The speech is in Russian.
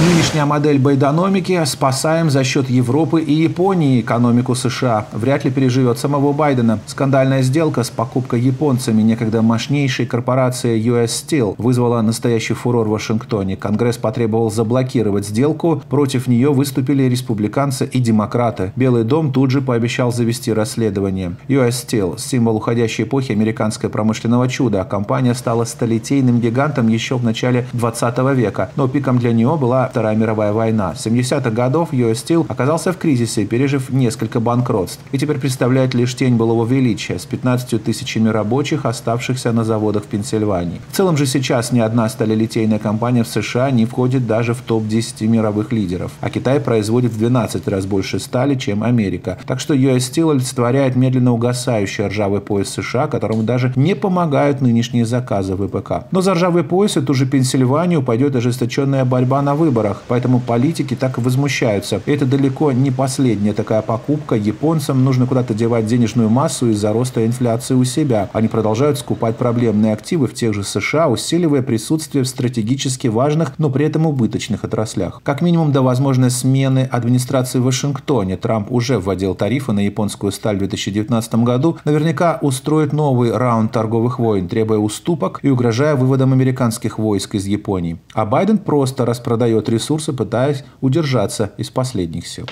Нынешняя модель байдономики «Спасаем за счет Европы и Японии экономику США» вряд ли переживет самого Байдена. Скандальная сделка с покупкой японцами некогда мощнейшей корпорации US Steel вызвала настоящий фурор в Вашингтоне. Конгресс потребовал заблокировать сделку. Против нее выступили республиканцы и демократы. Белый дом тут же пообещал завести расследование. US Steel – символ уходящей эпохи американского промышленного чуда. Компания стала столетийным гигантом еще в начале 20 века, но пиком для нее была Вторая мировая война. В 70-х годов US Steel оказался в кризисе, пережив несколько банкротств. И теперь представляет лишь тень былого величия с 15 тысячами рабочих, оставшихся на заводах в Пенсильвании. В целом же сейчас ни одна сталелитейная компания в США не входит даже в топ-10 мировых лидеров. А Китай производит в 12 раз больше стали, чем Америка. Так что US Steel олицетворяет медленно угасающий ржавый пояс США, которому даже не помогают нынешние заказы ВПК. Но за ржавый пояс и ту же Пенсильванию пойдет ожесточенная борьба на выборах выборах, поэтому политики так и возмущаются. Это далеко не последняя такая покупка. Японцам нужно куда-то девать денежную массу из-за роста инфляции у себя. Они продолжают скупать проблемные активы в тех же США, усиливая присутствие в стратегически важных, но при этом убыточных отраслях. Как минимум до возможной смены администрации в Вашингтоне Трамп уже вводил тарифы на японскую сталь в 2019 году, наверняка устроит новый раунд торговых войн, требуя уступок и угрожая выводом американских войск из Японии. А Байден просто распродает ресурсы, пытаясь удержаться из последних сил.